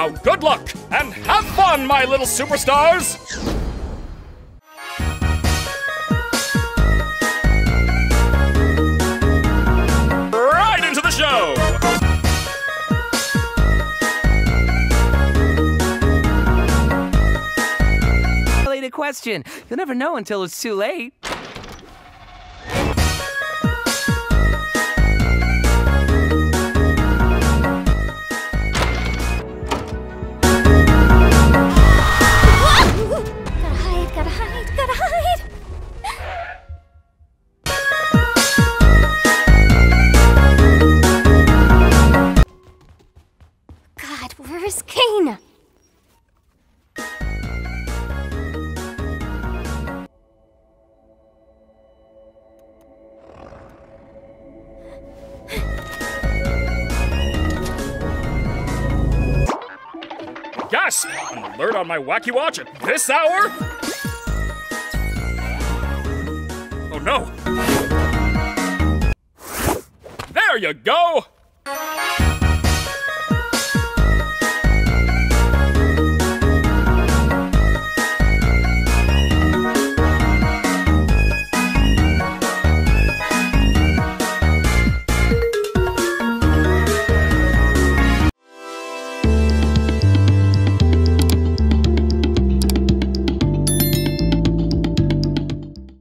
Now, good luck and have fun, my little superstars! Right into the show! Related question. You'll never know until it's too late. God, where is Caine? Yes! An alert on my Wacky Watch at this hour? Oh no! There you go!